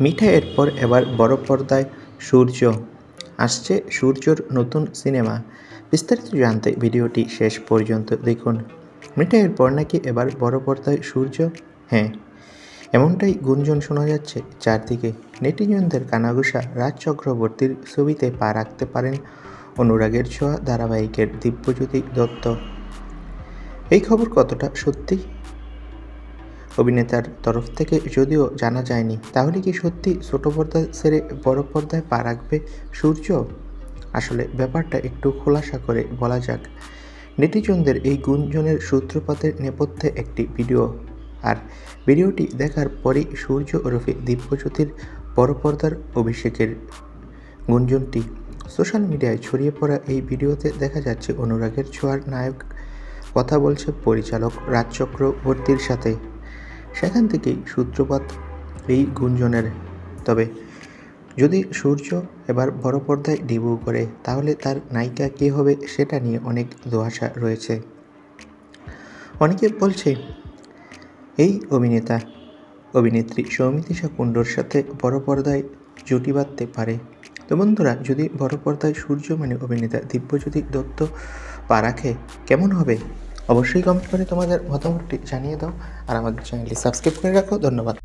মিঠাইয়ের পর এবার বড় পর্দায় সূর্য। আসছে সূর্যর নতুন সিনেমা। বিস্তারিত জানতে ভিডিওটি শেষ পর্যন্ত দেখুন। মিঠাইয়ের পর নাকি এবার বড় পর্দায় সূর্য? হ্যাঁ। এমনটাই গুঞ্জন শোনা যাচ্ছে চারদিকে। নেটিজনদের কানাঘুষা রাজ চক্রবর্তীর ছবিতে পা রাখতে পারেন অনুরাগের ছোঁয়া ধারাবাহিকের দিব্যজ্যোতি দত্ত। এই খবর কতটা সত্যি? অভিনেতার তরফ থেকে যদিও জানা যায়নি, তাহলে কি সত্যি ছোট পর্দা ছেড়ে বড় পর্দায় পা রাখবে সূর্য? আসলে ব্যাপারটা একটু খোলাসা করে বলা যাক। নেটিজনদের এই গুঞ্জনের সূত্রপাতের নেপথ্যে একটি ভিডিও। আর ভিডিওটি দেখার পরই সূর্য ওরফে দিব্যজ্যোতির বড় পর্দার অভিষেকের গুঞ্জনটি। সোশ্যাল মিডিয়ায় ছড়িয়ে পড়া এই ভিডিওতে দেখা যাচ্ছে অনুরাগের ছোঁয়ার নায়ক, কথা বলছে পরিচালক রাজ চক্রবর্তীর সাথে। সেখান থেকেই সূত্রপাত এই গুঞ্জনের। তবে যদি সূর্য এবার বড় পর্দায় ডেবিউ করে, তাহলে তার নায়িকা কে হবে সেটা নিয়ে অনেক দোয়াশা রয়েছে। অনেকে বলছে, এই অভিনেতা, অভিনেত্রী সৌমিতিশা কুণ্ডুর সাথে বড় পর্দায় জুটি বাঁধতে পারে। তো বন্ধুরা, যদি বড় পর্দায় সূর্য মানে অভিনেতা দিব্যজ্যোতি দত্ত পা রাখে, কেমন হবে? অবশ্যই কমেন্ট করে তোমাদের মতামতটি জানিয়ে দাও আর আমাদের চ্যানেলটি সাবস্ক্রাইব করে রাখো। ধন্যবাদ।